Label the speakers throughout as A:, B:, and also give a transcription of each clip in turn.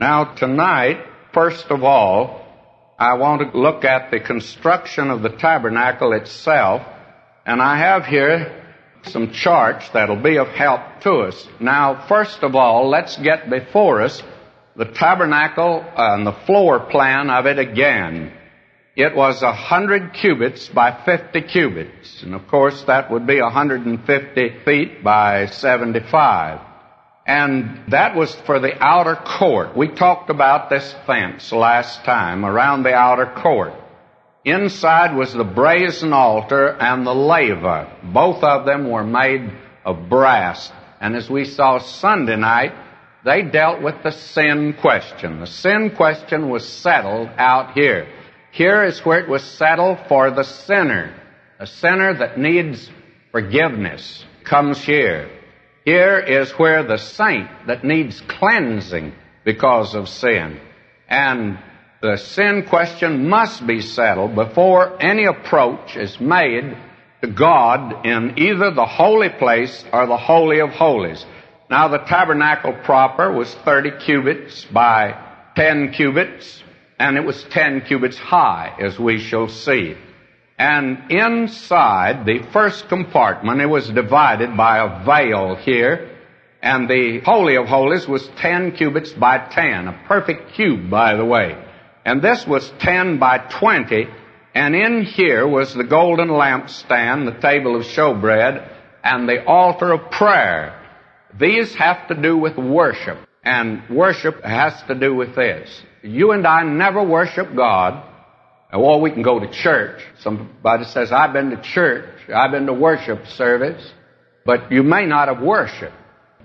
A: Now, tonight, first of all, I want to look at the construction of the tabernacle itself, and I have here some charts that'll be of help to us. Now, first of all, let's get before us the tabernacle and the floor plan of it again. It was a hundred cubits by fifty cubits, and of course that would be a hundred and fifty feet by seventy-five. And that was for the outer court. We talked about this fence last time around the outer court. Inside was the brazen altar and the laver. Both of them were made of brass. And as we saw Sunday night, they dealt with the sin question. The sin question was settled out here. Here is where it was settled for the sinner. A sinner that needs forgiveness comes here. Here is where the saint that needs cleansing because of sin. And the sin question must be settled before any approach is made to God in either the holy place or the holy of holies. Now the tabernacle proper was 30 cubits by 10 cubits, and it was 10 cubits high, as we shall see. And inside the first compartment, it was divided by a veil here, and the Holy of Holies was 10 cubits by 10, a perfect cube, by the way. And this was 10 by 20, and in here was the golden lampstand, the table of showbread, and the altar of prayer. These have to do with worship, and worship has to do with this. You and I never worship God, or we can go to church. Somebody says, I've been to church, I've been to worship service, but you may not have worshiped,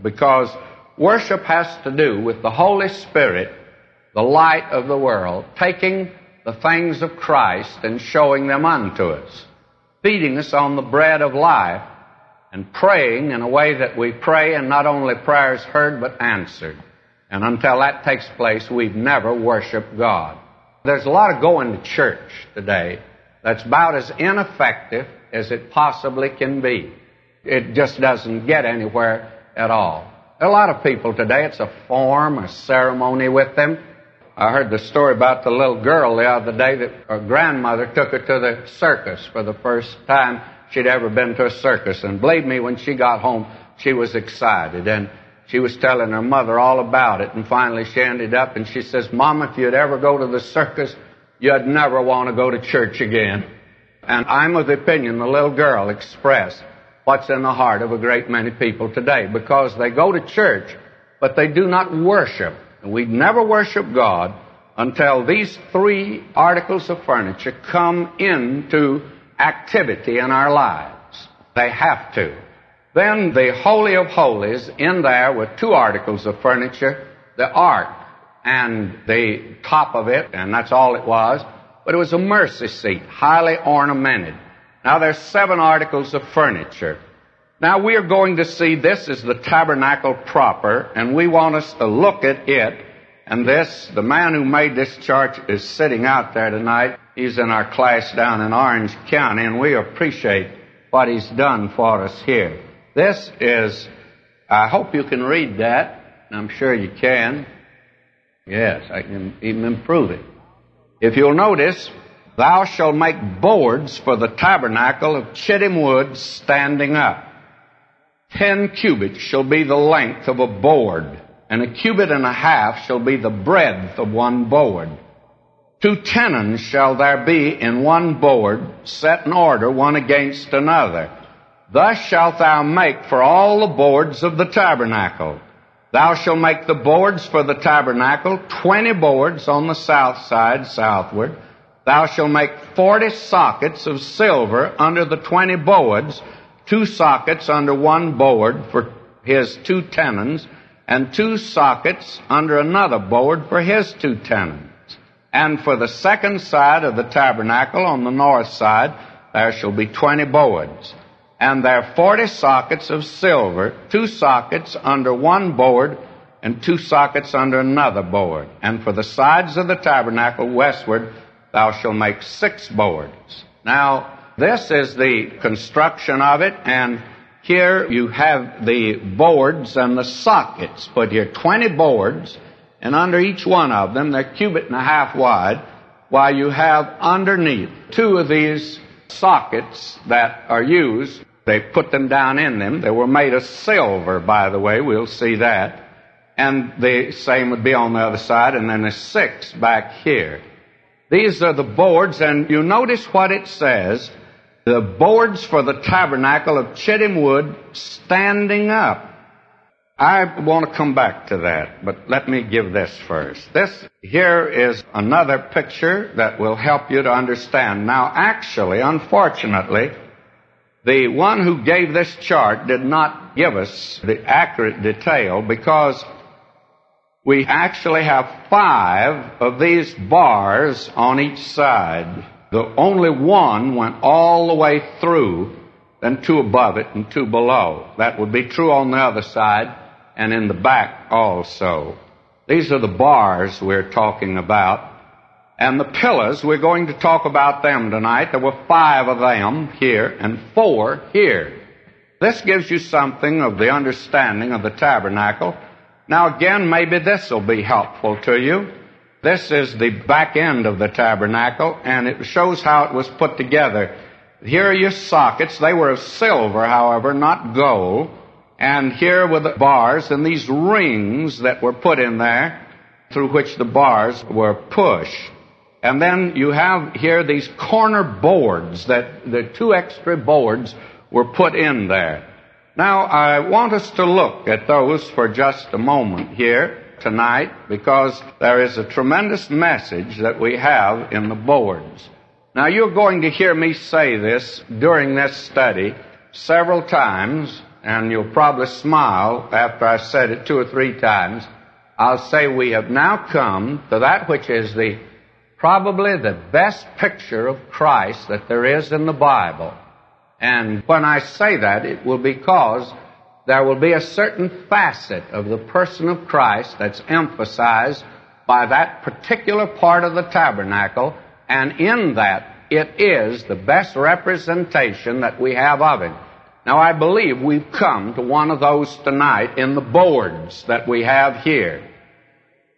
A: because worship has to do with the Holy Spirit the light of the world, taking the things of Christ and showing them unto us, feeding us on the bread of life, and praying in a way that we pray and not only prayers heard but answered. And until that takes place, we've never worshiped God. There's a lot of going to church today that's about as ineffective as it possibly can be. It just doesn't get anywhere at all. A lot of people today, it's a form, a ceremony with them. I heard the story about the little girl the other day that her grandmother took her to the circus for the first time she'd ever been to a circus. And believe me, when she got home, she was excited. And she was telling her mother all about it. And finally she ended up and she says, Mom, if you'd ever go to the circus, you'd never want to go to church again. And I'm of the opinion the little girl expressed what's in the heart of a great many people today because they go to church, but they do not worship. And we never worship God until these three articles of furniture come into activity in our lives. They have to. Then the Holy of Holies, in there were two articles of furniture, the ark and the top of it, and that's all it was, but it was a mercy seat, highly ornamented. Now there's seven articles of furniture. Now we are going to see this is the tabernacle proper, and we want us to look at it. And this, the man who made this chart is sitting out there tonight. He's in our class down in Orange County, and we appreciate what he's done for us here. This is, I hope you can read that. I'm sure you can. Yes, I can even improve it. If you'll notice, thou shalt make boards for the tabernacle of shittim wood standing up. Ten cubits shall be the length of a board, and a cubit and a half shall be the breadth of one board. Two tenons shall there be in one board, set in order one against another. Thus shalt thou make for all the boards of the tabernacle. Thou shalt make the boards for the tabernacle, twenty boards on the south side, southward. Thou shalt make forty sockets of silver under the twenty boards, two sockets under one board for his two tenons, and two sockets under another board for his two tenons. And for the second side of the tabernacle on the north side, there shall be twenty boards. And there are forty sockets of silver, two sockets under one board, and two sockets under another board. And for the sides of the tabernacle westward, thou shalt make six boards. Now, this is the construction of it, and here you have the boards and the sockets put here, 20 boards, And under each one of them, they're cubit and a half wide, while you have underneath two of these sockets that are used. They put them down in them. They were made of silver, by the way. We'll see that. And the same would be on the other side, and then there's six back here. These are the boards, and you notice what it says. The boards for the tabernacle of Shittim wood standing up. I want to come back to that, but let me give this first. This here is another picture that will help you to understand. Now, actually, unfortunately, the one who gave this chart did not give us the accurate detail because we actually have five of these bars on each side. The only one went all the way through, then two above it and two below. That would be true on the other side and in the back also. These are the bars we're talking about. And the pillars, we're going to talk about them tonight. There were five of them here and four here. This gives you something of the understanding of the tabernacle. Now again, maybe this will be helpful to you. This is the back end of the tabernacle, and it shows how it was put together. Here are your sockets. They were of silver, however, not gold. And here were the bars and these rings that were put in there through which the bars were pushed. And then you have here these corner boards that the two extra boards were put in there. Now I want us to look at those for just a moment here tonight because there is a tremendous message that we have in the boards. Now you're going to hear me say this during this study several times and you'll probably smile after I've said it two or three times. I'll say we have now come to that which is the probably the best picture of Christ that there is in the Bible. And when I say that, it will because there will be a certain facet of the person of Christ that's emphasized by that particular part of the tabernacle, and in that it is the best representation that we have of Him. Now I believe we've come to one of those tonight in the boards that we have here.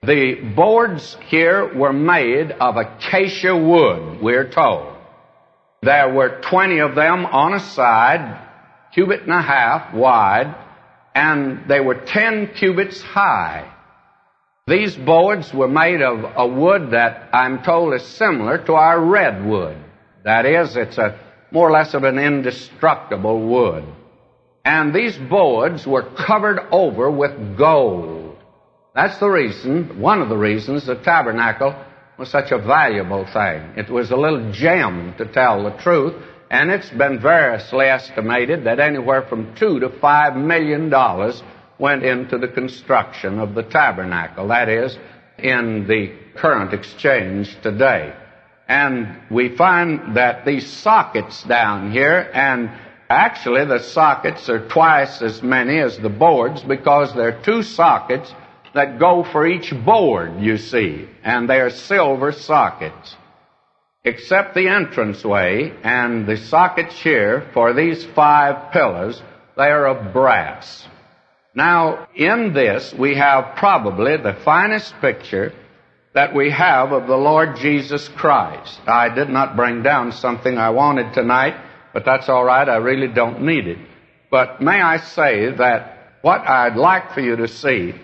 A: The boards here were made of acacia wood, we're told. There were 20 of them on a side, cubit and a half wide, and they were 10 cubits high. These boards were made of a wood that I'm told is similar to our redwood. That is, it's a more or less of an indestructible wood. And these boards were covered over with gold. That's the reason, one of the reasons the tabernacle was such a valuable thing. It was a little gem, to tell the truth, and it's been variously estimated that anywhere from two to five million dollars went into the construction of the tabernacle. That is, in the current exchange today. And we find that these sockets down here, and actually the sockets are twice as many as the boards because there are two sockets that go for each board, you see, and they are silver sockets. Except the entranceway and the sockets here for these five pillars, they are of brass. Now, in this, we have probably the finest picture that we have of the Lord Jesus Christ. I did not bring down something I wanted tonight, but that's all right. I really don't need it. But may I say that what I'd like for you to see,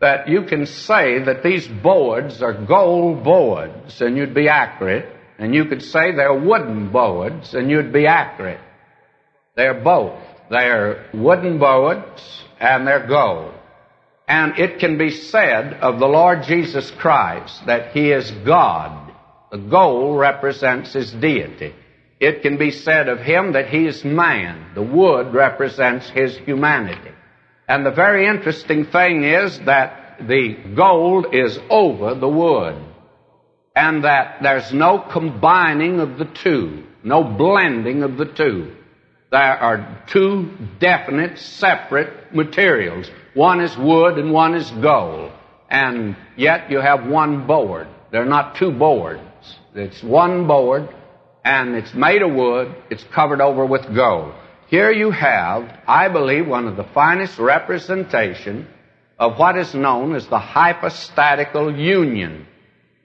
A: that you can say that these boards are gold boards, and you'd be accurate, and you could say they're wooden boards, and you'd be accurate. They're both. They're wooden boards, and they're gold. And it can be said of the Lord Jesus Christ that He is God. The gold represents His deity. It can be said of Him that He is man. The wood represents His humanity. And the very interesting thing is that the gold is over the wood. And that there's no combining of the two, no blending of the two. There are two definite, separate materials. One is wood and one is gold. And yet you have one board. They're not two boards. It's one board and it's made of wood. It's covered over with gold. Here you have, I believe, one of the finest representation of what is known as the hypostatical union.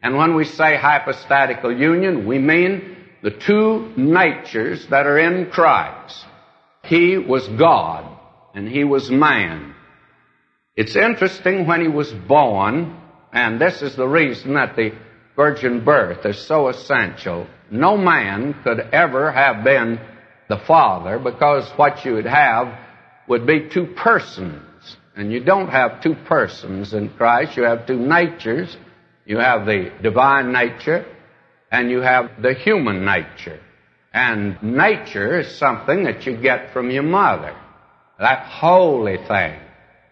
A: And when we say hypostatical union, we mean the two natures that are in Christ. He was God and he was man. It's interesting when he was born, and this is the reason that the virgin birth is so essential. No man could ever have been the father because what you would have would be two persons. And you don't have two persons in Christ. You have two natures. You have the divine nature and you have the human nature. And nature is something that you get from your mother. That holy thing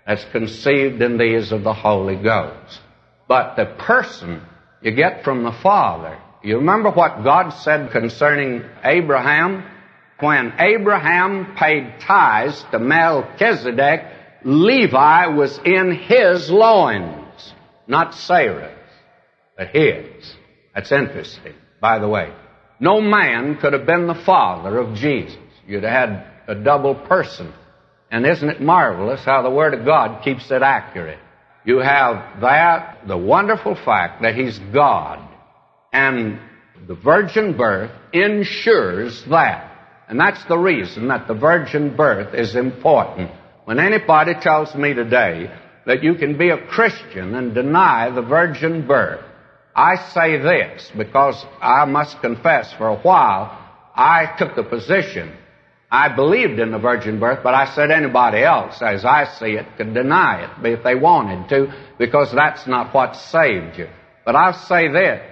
A: that's conceived in these of the Holy Ghost. But the person you get from the Father. You remember what God said concerning Abraham? When Abraham paid tithes to Melchizedek, Levi was in his loins, not Sarah's, but his. That's interesting, by the way. No man could have been the father of Jesus. You'd have had a double person. And isn't it marvelous how the Word of God keeps it accurate? You have that, the wonderful fact that He's God. And the virgin birth ensures that. And that's the reason that the virgin birth is important. When anybody tells me today that you can be a Christian and deny the virgin birth, I say this because I must confess for a while I took the position. I believed in the virgin birth, but I said anybody else, as I see it, could deny it if they wanted to, because that's not what saved you. But I'll say this.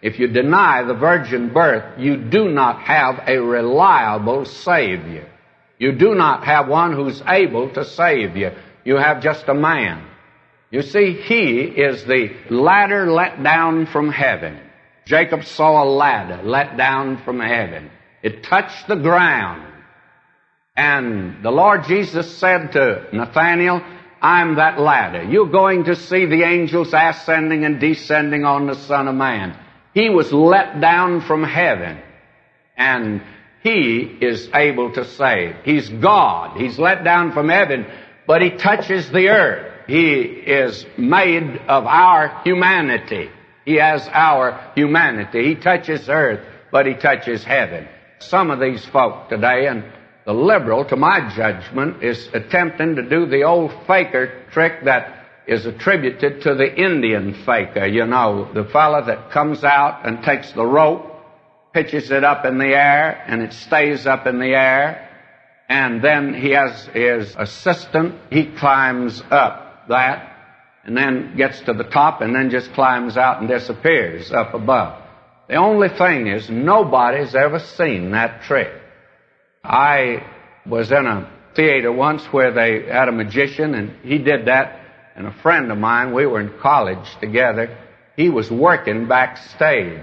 A: If you deny the virgin birth, you do not have a reliable Savior. You do not have one who's able to save you. You have just a man. You see, he is the ladder let down from heaven. Jacob saw a ladder let down from heaven. It touched the ground. And the Lord Jesus said to Nathanael, I'm that ladder. You're going to see the angels ascending and descending on the Son of Man. He was let down from heaven. And He is able to save. He's God. He's let down from heaven, but He touches the earth. He is made of our humanity. He has our humanity. He touches earth, but He touches heaven. Some of these folk today, and the liberal, to my judgment, is attempting to do the old faker trick that is attributed to the Indian faker. You know, the fellow that comes out and takes the rope, pitches it up in the air, and it stays up in the air, and then he has his assistant, he climbs up that, and then gets to the top and then just climbs out and disappears up above. The only thing is nobody's ever seen that trick. I was in a theater once where they had a magician and he did that and a friend of mine, we were in college together, he was working backstage.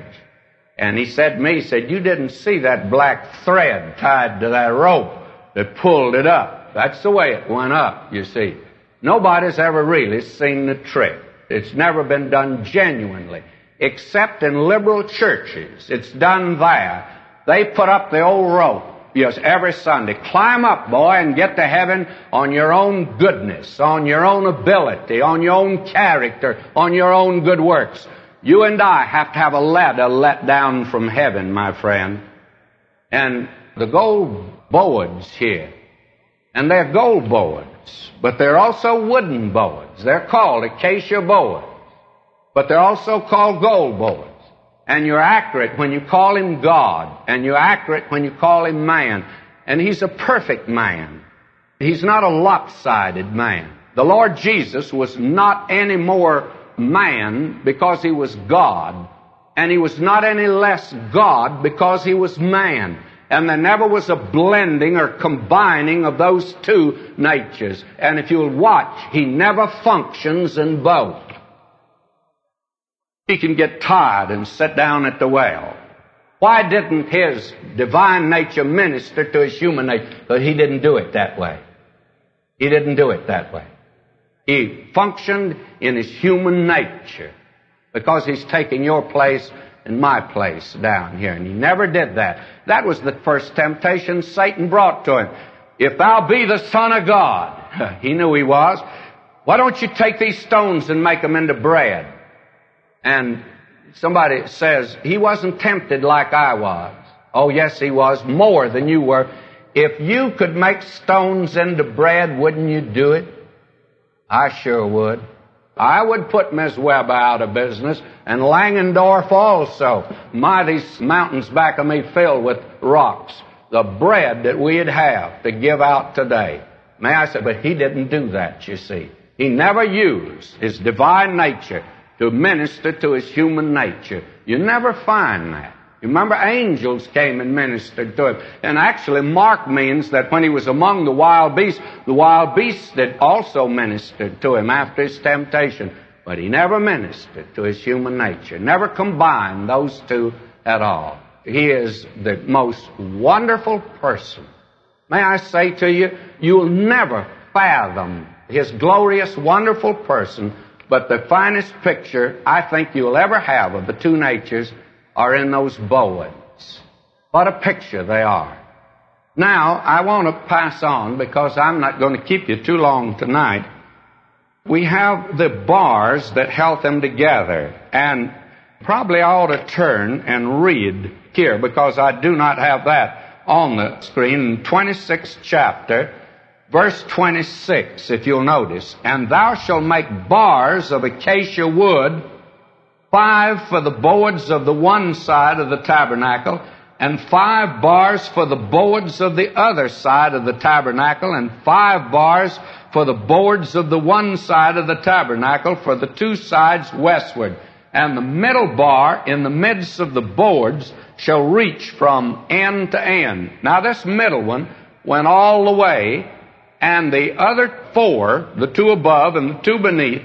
A: And he said to me, he said, you didn't see that black thread tied to that rope that pulled it up. That's the way it went up, you see. Nobody's ever really seen the trick. It's never been done genuinely, except in liberal churches. It's done there. They put up the old rope, yes, every Sunday. Climb up, boy, and get to heaven on your own goodness, on your own ability, on your own character, on your own good works. You and I have to have a ladder let down from heaven, my friend. And the gold boards here, and they're gold boards. But they're also wooden boards. They're called acacia boards. But they're also called gold boards. And you're accurate when you call him God. And you're accurate when you call him man. And he's a perfect man. He's not a lopsided man. The Lord Jesus was not any more man because he was God. And he was not any less God because he was man and there never was a blending or combining of those two natures. And if you'll watch, he never functions in both. He can get tired and sit down at the well. Why didn't his divine nature minister to his human nature? But he didn't do it that way. He didn't do it that way. He functioned in his human nature because he's taking your place and my place down here. And he never did that. That was the first temptation Satan brought to him. If thou be the Son of God, he knew he was. Why don't you take these stones and make them into bread? And somebody says, he wasn't tempted like I was. Oh yes, he was, more than you were. If you could make stones into bread, wouldn't you do it? I sure would. I would put Miss Webb out of business and Langendorf also. These mountains back of me filled with rocks. The bread that we'd have to give out today. May I say, but he didn't do that, you see. He never used his divine nature to minister to his human nature. You never find that. You remember angels came and ministered to him. And actually, Mark means that when he was among the wild beasts, the wild beasts that also ministered to him after his temptation. But he never ministered to his human nature, never combined those two at all. He is the most wonderful person. May I say to you, you'll never fathom his glorious, wonderful person, but the finest picture I think you'll ever have of the two natures are in those boards. What a picture they are. Now, I want to pass on because I'm not going to keep you too long tonight. We have the bars that held them together, and probably I ought to turn and read here because I do not have that on the screen. 26th chapter, verse 26, if you'll notice. And thou shalt make bars of acacia wood five for the boards of the one side of the tabernacle, and five bars for the boards of the other side of the tabernacle, and five bars for the boards of the one side of the tabernacle for the two sides westward. And the middle bar in the midst of the boards shall reach from end to end. Now this middle one went all the way, and the other four, the two above and the two beneath,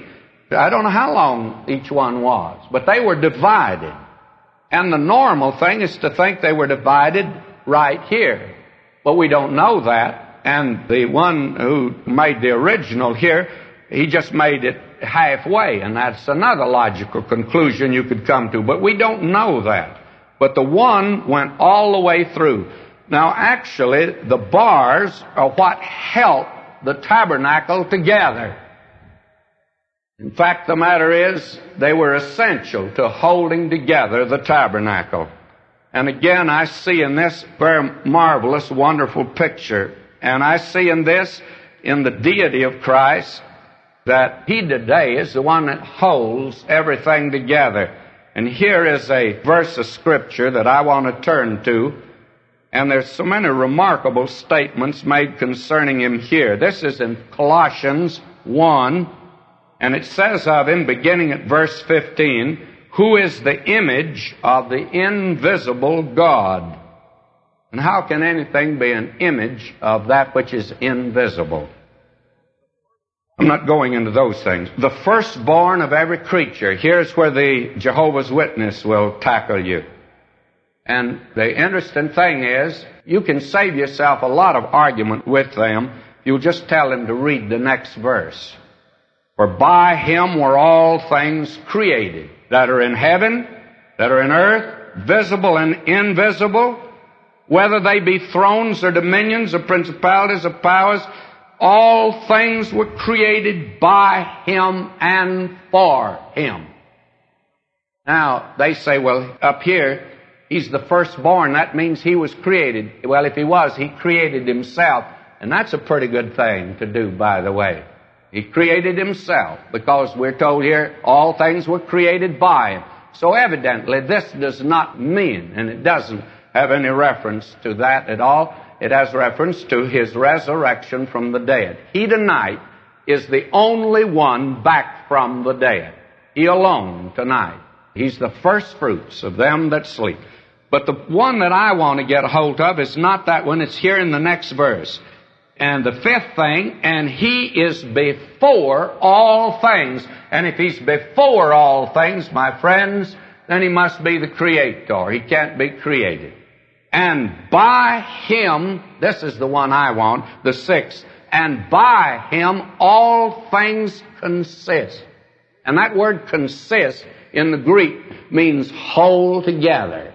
A: I don't know how long each one was, but they were divided. And the normal thing is to think they were divided right here. But we don't know that. And the one who made the original here, he just made it halfway. And that's another logical conclusion you could come to. But we don't know that. But the one went all the way through. Now actually, the bars are what held the tabernacle together. In fact, the matter is, they were essential to holding together the tabernacle. And again, I see in this very marvelous, wonderful picture, and I see in this, in the deity of Christ, that He today is the one that holds everything together. And here is a verse of Scripture that I want to turn to. And there's so many remarkable statements made concerning Him here. This is in Colossians 1, and it says of him, beginning at verse 15, who is the image of the invisible God. And how can anything be an image of that which is invisible? I'm not going into those things. The firstborn of every creature. Here's where the Jehovah's Witness will tackle you. And the interesting thing is, you can save yourself a lot of argument with them. You'll just tell them to read the next verse. For by him were all things created that are in heaven, that are in earth, visible and invisible, whether they be thrones or dominions or principalities or powers, all things were created by him and for him. Now, they say, well, up here, he's the firstborn. That means he was created. Well, if he was, he created himself. And that's a pretty good thing to do, by the way. He created himself because we're told here all things were created by him. So evidently this does not mean, and it doesn't have any reference to that at all. It has reference to his resurrection from the dead. He tonight is the only one back from the dead. He alone tonight. He's the first fruits of them that sleep. But the one that I want to get a hold of is not that one. It's here in the next verse. And the fifth thing, and He is before all things. And if He's before all things, my friends, then He must be the Creator. He can't be created. And by Him, this is the one I want, the sixth, and by Him all things consist. And that word consist in the Greek means whole together.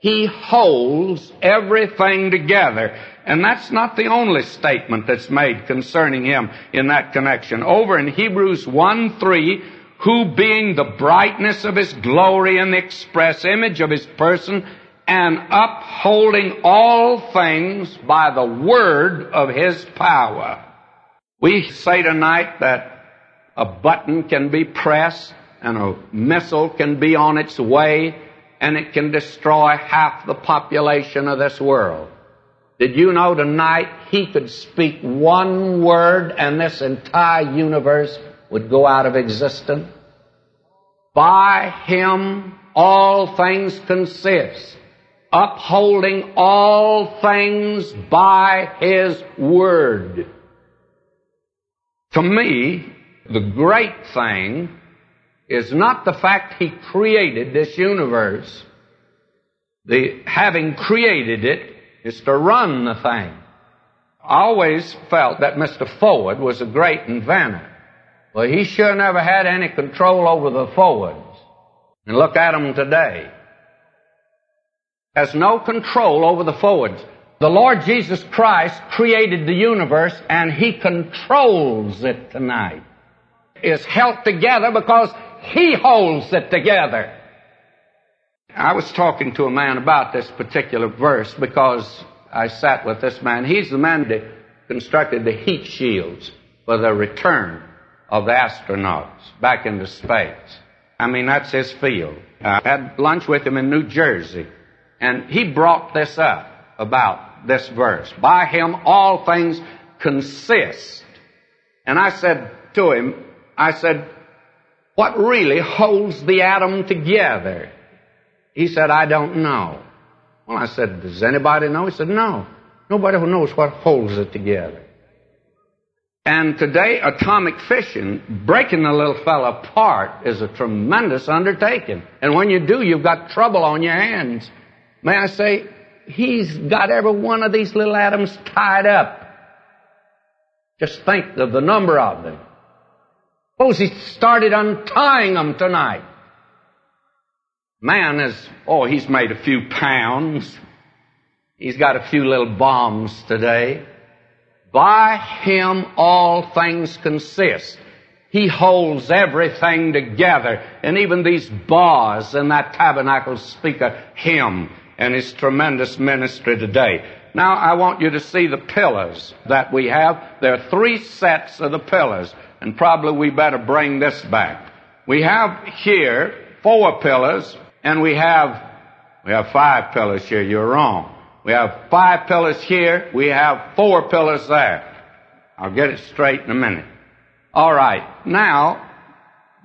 A: He holds everything together. And that's not the only statement that's made concerning him in that connection. Over in Hebrews 1 3, who being the brightness of his glory and the express image of his person, and upholding all things by the word of his power. We say tonight that a button can be pressed and a missile can be on its way and it can destroy half the population of this world. Did you know tonight he could speak one word and this entire universe would go out of existence? By him all things consist, upholding all things by his word. To me, the great thing is not the fact he created this universe. The having created it is to run the thing. I always felt that Mr. Ford was a great inventor. Well, he sure never had any control over the Fords. And look at them today. Has no control over the Fords. The Lord Jesus Christ created the universe and He controls it tonight. Is held together because he holds it together. I was talking to a man about this particular verse because I sat with this man. He's the man that constructed the heat shields for the return of the astronauts back into space. I mean, that's his field. I had lunch with him in New Jersey, and he brought this up about this verse. By him all things consist. And I said to him, I said, what really holds the atom together? He said, I don't know. Well, I said, does anybody know? He said, no. Nobody who knows what holds it together. And today, atomic fission, breaking the little fella apart, is a tremendous undertaking. And when you do, you've got trouble on your hands. May I say, he's got every one of these little atoms tied up. Just think of the number of them. Suppose he started untying them tonight. Man is, oh, he's made a few pounds. He's got a few little bombs today. By him all things consist. He holds everything together. And even these bars in that tabernacle speak of him and his tremendous ministry today. Now I want you to see the pillars that we have. There are three sets of the pillars and probably we better bring this back. We have here four pillars, and we have, we have five pillars here. You're wrong. We have five pillars here. We have four pillars there. I'll get it straight in a minute. All right. Now,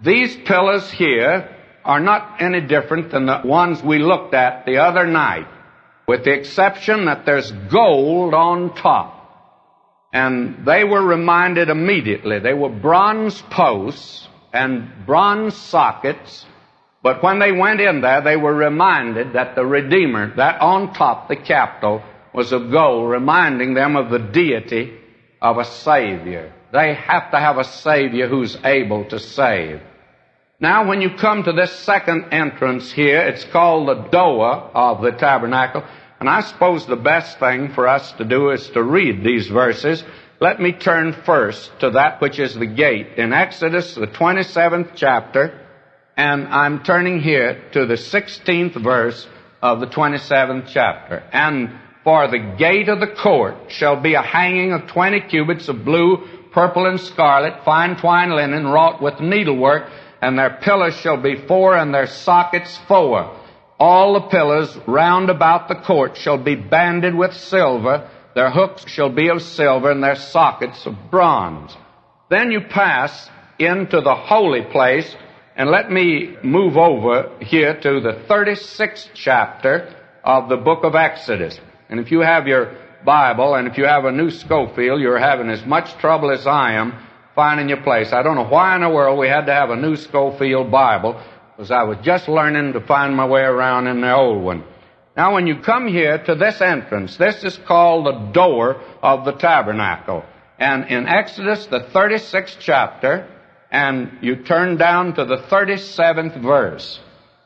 A: these pillars here are not any different than the ones we looked at the other night, with the exception that there's gold on top. And they were reminded immediately. They were bronze posts and bronze sockets, but when they went in there, they were reminded that the Redeemer, that on top, the capital, was of gold, reminding them of the deity of a Savior. They have to have a Savior who's able to save. Now, when you come to this second entrance here, it's called the door of the tabernacle. And I suppose the best thing for us to do is to read these verses. Let me turn first to that which is the gate in Exodus, the 27th chapter, and I'm turning here to the 16th verse of the 27th chapter. And for the gate of the court shall be a hanging of 20 cubits of blue, purple, and scarlet, fine twined linen, wrought with needlework, and their pillars shall be four, and their sockets four. All the pillars round about the court shall be banded with silver, their hooks shall be of silver, and their sockets of bronze. Then you pass into the holy place, and let me move over here to the 36th chapter of the book of Exodus. And if you have your Bible, and if you have a new Scofield, you're having as much trouble as I am finding your place. I don't know why in the world we had to have a new Scofield Bible because I was just learning to find my way around in the old one. Now when you come here to this entrance, this is called the door of the tabernacle. And in Exodus, the 36th chapter, and you turn down to the 37th verse.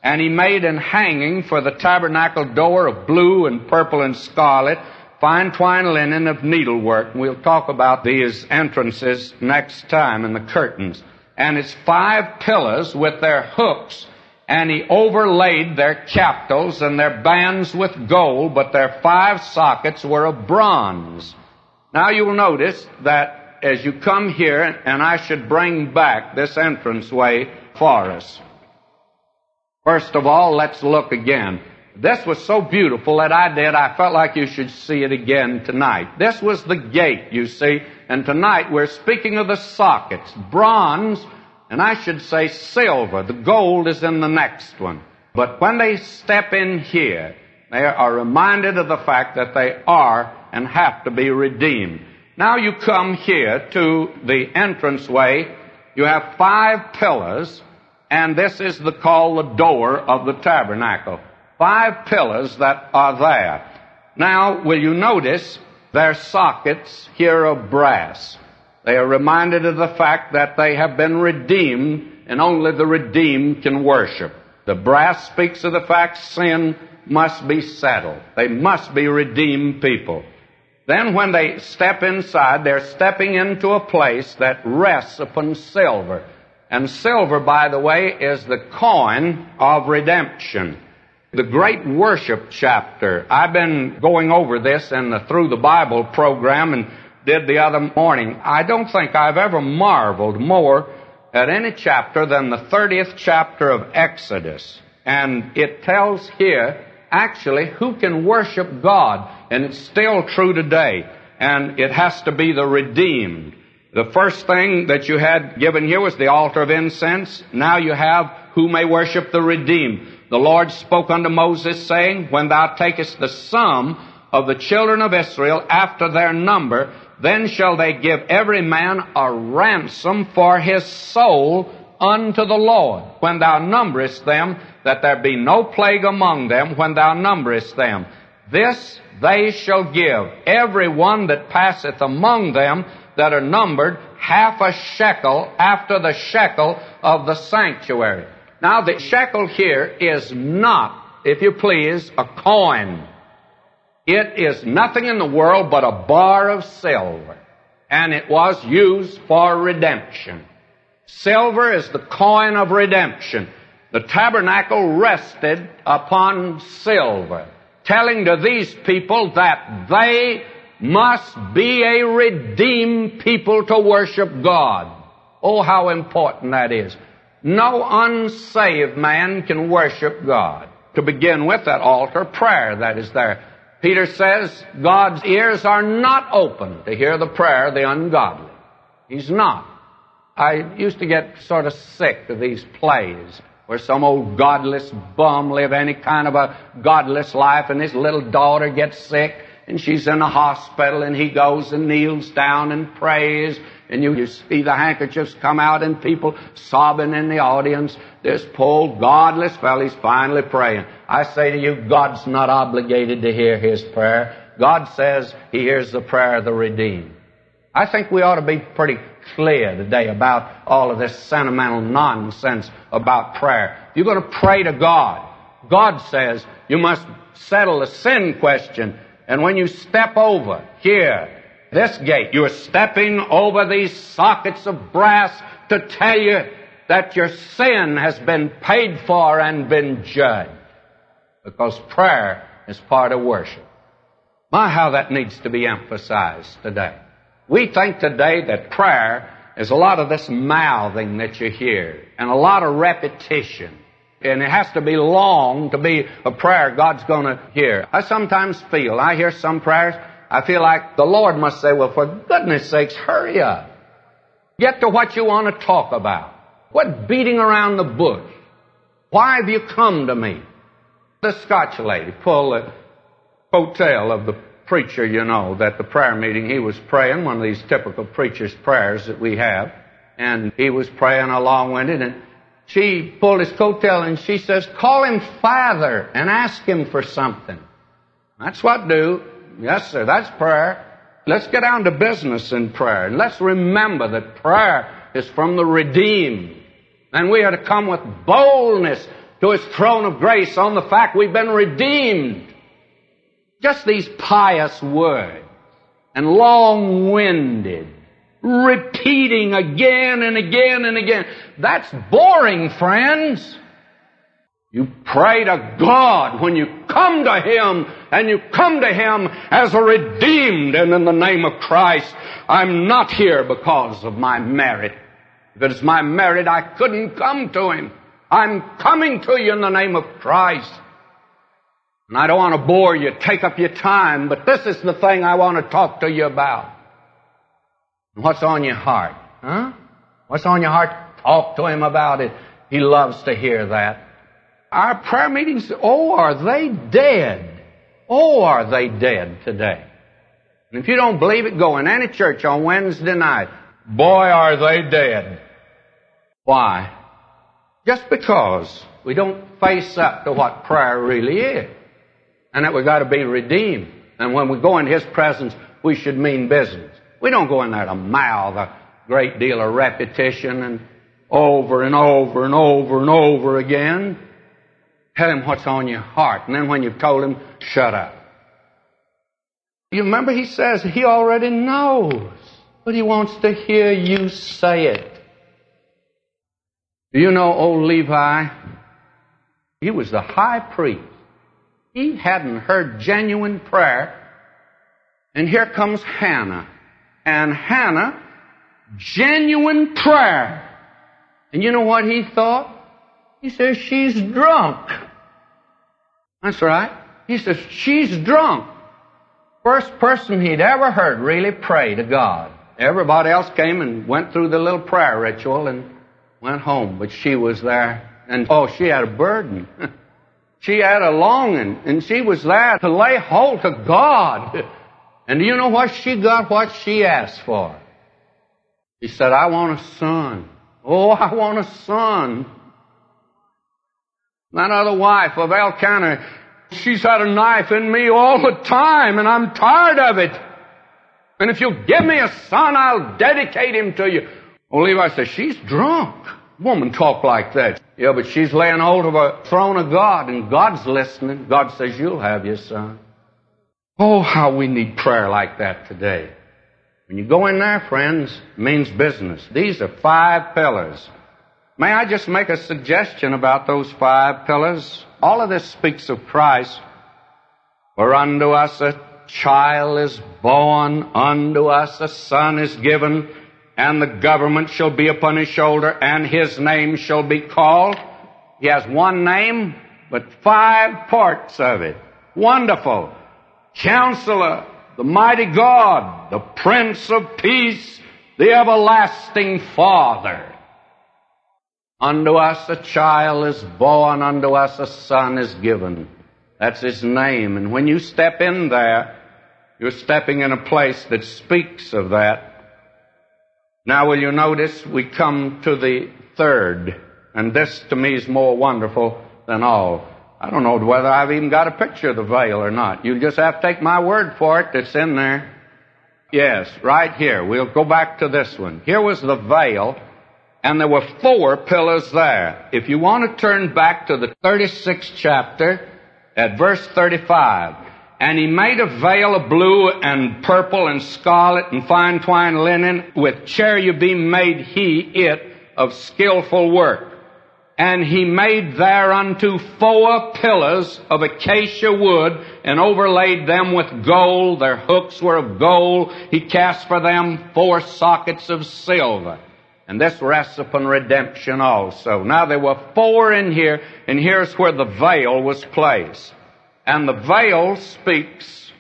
A: And he made an hanging for the tabernacle door of blue and purple and scarlet, fine twined linen of needlework. And we'll talk about these entrances next time and the curtains. And it's five pillars with their hooks and he overlaid their capitals and their bands with gold, but their five sockets were of bronze. Now you'll notice that as you come here, and I should bring back this entranceway for us. First of all, let's look again. This was so beautiful that I did, I felt like you should see it again tonight. This was the gate, you see, and tonight we're speaking of the sockets. Bronze and I should say silver. The gold is in the next one. But when they step in here, they are reminded of the fact that they are and have to be redeemed. Now you come here to the entranceway. You have five pillars, and this is the called the door of the tabernacle. Five pillars that are there. Now, will you notice their sockets here of brass? They are reminded of the fact that they have been redeemed and only the redeemed can worship. The brass speaks of the fact sin must be settled. They must be redeemed people. Then when they step inside, they're stepping into a place that rests upon silver. And silver, by the way, is the coin of redemption. The great worship chapter. I've been going over this in the Through the Bible program and did the other morning. I don't think I've ever marveled more at any chapter than the 30th chapter of Exodus. And it tells here actually who can worship God. And it's still true today. And it has to be the redeemed. The first thing that you had given here was the altar of incense. Now you have who may worship the redeemed. The Lord spoke unto Moses saying, When thou takest the sum of the children of Israel after their number, then shall they give every man a ransom for his soul unto the Lord, when thou numberest them, that there be no plague among them when thou numberest them. This they shall give every one that passeth among them that are numbered half a shekel after the shekel of the sanctuary. Now the shekel here is not, if you please, a coin. It is nothing in the world but a bar of silver, and it was used for redemption. Silver is the coin of redemption. The tabernacle rested upon silver, telling to these people that they must be a redeemed people to worship God. Oh, how important that is. No unsaved man can worship God. To begin with, that altar prayer that is there. Peter says God's ears are not open to hear the prayer of the ungodly. He's not. I used to get sort of sick of these plays where some old godless bum live any kind of a godless life and his little daughter gets sick and she's in the hospital and he goes and kneels down and prays and you, you see the handkerchiefs come out and people sobbing in the audience. This poor godless fellow, he's finally praying. I say to you, God's not obligated to hear his prayer. God says he hears the prayer of the redeemed. I think we ought to be pretty clear today about all of this sentimental nonsense about prayer. You're going to pray to God. God says you must settle the sin question. And when you step over here, this gate. You're stepping over these sockets of brass to tell you that your sin has been paid for and been judged. Because prayer is part of worship. My, how that needs to be emphasized today. We think today that prayer is a lot of this mouthing that you hear and a lot of repetition. And it has to be long to be a prayer God's going to hear. I sometimes feel, I hear some prayers, I feel like the Lord must say, well, for goodness sakes, hurry up. Get to what you want to talk about. What beating around the bush? Why have you come to me? The Scotch lady pulled the coattail of the preacher, you know, that the prayer meeting he was praying, one of these typical preacher's prayers that we have, and he was praying along with it, and she pulled his coattail and she says, call him father and ask him for something. That's what do. Yes, sir, that's prayer. Let's get down to business in prayer. Let's remember that prayer is from the redeemed. And we are to come with boldness to His throne of grace on the fact we've been redeemed. Just these pious words and long-winded, repeating again and again and again. That's boring, friends. You pray to God when you come to Him, and you come to Him as a redeemed and in the name of Christ. I'm not here because of my merit. If it's my merit, I couldn't come to Him. I'm coming to you in the name of Christ. And I don't want to bore you, take up your time, but this is the thing I want to talk to you about. What's on your heart? Huh? What's on your heart? Talk to Him about it. He loves to hear that. Our prayer meetings, oh, are they dead? Oh, are they dead today? And if you don't believe it, go in any church on Wednesday night. Boy, are they dead. Why? Just because we don't face up to what prayer really is. And that we've got to be redeemed. And when we go in His presence, we should mean business. We don't go in there to mouth a great deal of repetition and over and over and over and over again. Tell him what's on your heart. And then when you've told him, shut up. You remember he says he already knows, but he wants to hear you say it. Do you know old Eli? He was the high priest. He hadn't heard genuine prayer. And here comes Hannah. And Hannah, genuine prayer. And you know what he thought? He says, she's drunk. That's right. He says, she's drunk. First person he'd ever heard really pray to God. Everybody else came and went through the little prayer ritual and went home, but she was there. And oh, she had a burden. she had a longing, and she was there to lay hold to God. And do you know what she got? What she asked for? She said, I want a son. Oh, I want a son. That other wife of Elkanah, she's had a knife in me all the time and I'm tired of it. And if you'll give me a son, I'll dedicate him to you. Well, Eli says, she's drunk. Woman talk like that. Yeah, but she's laying hold of a throne of God and God's listening. God says, you'll have your son. Oh, how we need prayer like that today. When you go in there, friends, means business. These are five pillars May I just make a suggestion about those five pillars? All of this speaks of Christ. For unto us a child is born, unto us a son is given, and the government shall be upon his shoulder, and his name shall be called. He has one name, but five parts of it. Wonderful. Counselor, the mighty God, the Prince of Peace, the everlasting Father. Unto us a child is born, unto us a son is given. That's his name. And when you step in there, you're stepping in a place that speaks of that. Now will you notice we come to the third, and this to me is more wonderful than all. I don't know whether I've even got a picture of the veil or not. You just have to take my word for it that's in there. Yes, right here. We'll go back to this one. Here was the veil and there were four pillars there. If you want to turn back to the 36th chapter at verse 35, and he made a veil of blue and purple and scarlet and fine twined linen with cherubim made he it of skillful work. And he made thereunto four pillars of acacia wood and overlaid them with gold. Their hooks were of gold. He cast for them four sockets of silver. And this rests upon redemption also. Now there were four in here, and here's where the veil was placed. And the veil speaks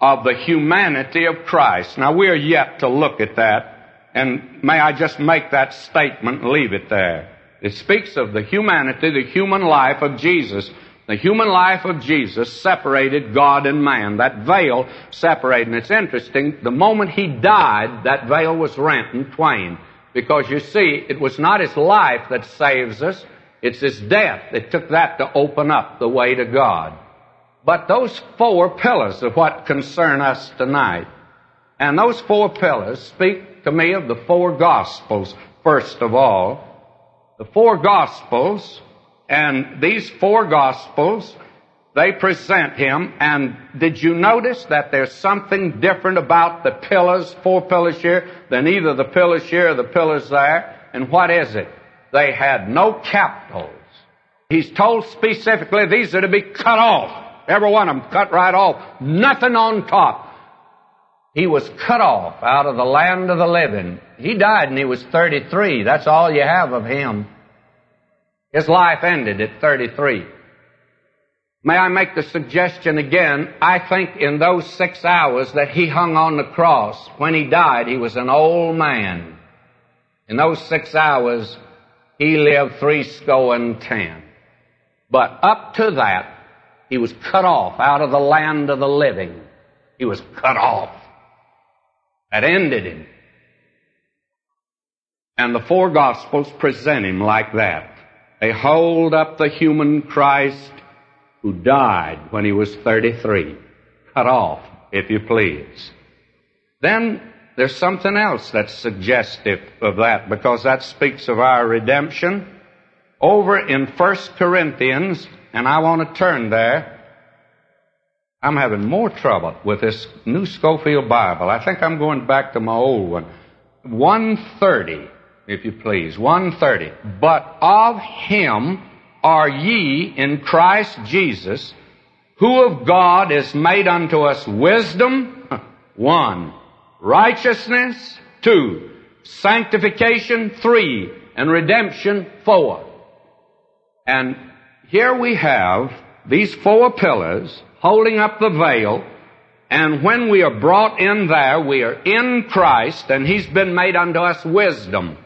A: of the humanity of Christ. Now we're yet to look at that, and may I just make that statement and leave it there. It speaks of the humanity, the human life of Jesus. The human life of Jesus separated God and man. That veil separated. And it's interesting, the moment he died, that veil was rent in twain. Because you see, it was not his life that saves us, it's his death that took that to open up the way to God. But those four pillars are what concern us tonight. And those four pillars speak to me of the four Gospels, first of all. The four Gospels And these four Gospels, they present him. And did you notice that there's something different about the pillars, four pillars here, than either the pillars here or the pillars there? And what is it? They had no capitals. He's told specifically these are to be cut off. Every one of them cut right off. Nothing on top. He was cut off out of the land of the living. He died and he was 33. That's all you have of him. His life ended at 33. May I make the suggestion again? I think in those six hours that he hung on the cross, when he died, he was an old man. In those six hours, he lived three score and ten. But up to that, he was cut off out of the land of the living. He was cut off. That ended him. And the four Gospels present him like that. They hold up the human Christ who died when he was 33. Cut off, if you please. Then there's something else that's suggestive of that because that speaks of our redemption. Over in 1 Corinthians, and I want to turn there, I'm having more trouble with this New Scofield Bible. I think I'm going back to my old one. 130, if you please. 130. But of him are ye in Christ Jesus, who of God is made unto us wisdom, one, righteousness, two, sanctification, three, and redemption, four. And here we have these four pillars holding up the veil, and when we are brought in there, we are in Christ, and He's been made unto us wisdom.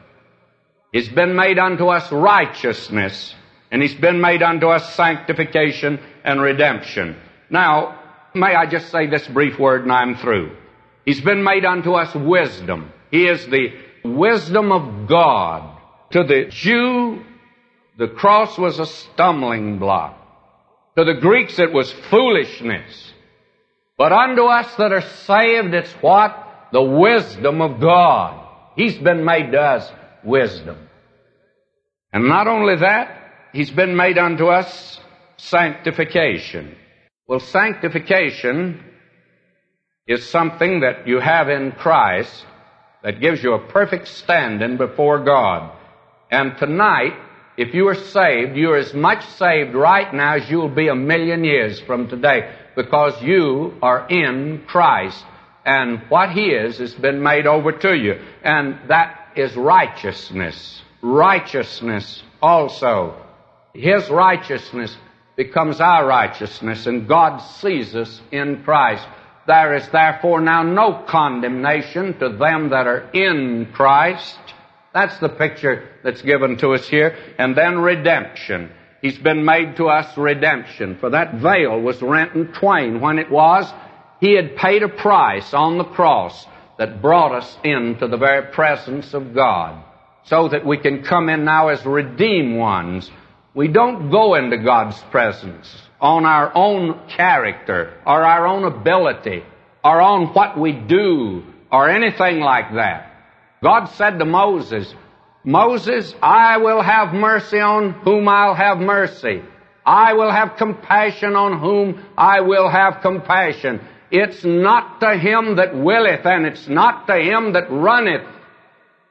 A: He's been made unto us righteousness, and He's been made unto us sanctification and redemption. Now, may I just say this brief word and I'm through. He's been made unto us wisdom. He is the wisdom of God. To the Jew, the cross was a stumbling block. To the Greeks it was foolishness. But unto us that are saved, it's what? The wisdom of God. He's been made to us wisdom. And not only that, He's been made unto us sanctification. Well, sanctification is something that you have in Christ that gives you a perfect standing before God. And tonight, if you are saved, you are as much saved right now as you will be a million years from today because you are in Christ. And what He is has been made over to you. And that is righteousness. Righteousness also. His righteousness becomes our righteousness and God sees us in Christ. There is therefore now no condemnation to them that are in Christ. That's the picture that's given to us here. And then redemption. He's been made to us redemption. For that veil was rent in twain when it was. He had paid a price on the cross that brought us into the very presence of God. So that we can come in now as redeemed ones. We don't go into God's presence on our own character or our own ability or on what we do or anything like that. God said to Moses, Moses, I will have mercy on whom I'll have mercy. I will have compassion on whom I will have compassion. It's not to him that willeth, and it's not to him that runneth,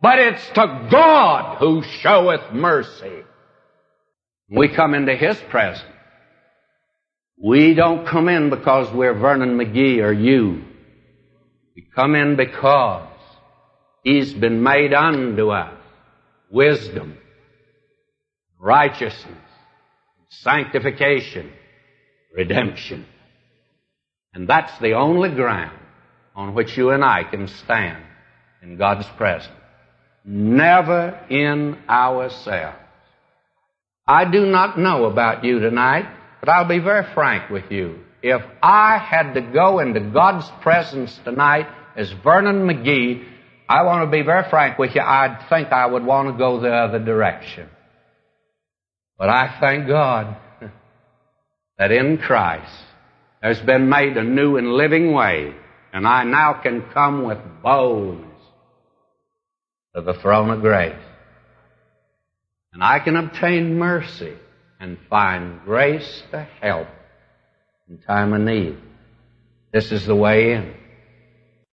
A: but it's to God who showeth mercy. We come into His presence. We don't come in because we're Vernon McGee or you. We come in because He's been made unto us wisdom, righteousness, sanctification, redemption. And that's the only ground on which you and I can stand in God's presence. Never in ourselves. I do not know about you tonight, but I'll be very frank with you. If I had to go into God's presence tonight as Vernon McGee, I want to be very frank with you, I'd think I would want to go the other direction. But I thank God that in Christ there's been made a new and living way, and I now can come with boldness to the throne of grace. And I can obtain mercy and find grace to help in time of need. This is the way in.